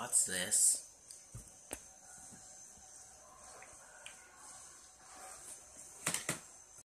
what's this?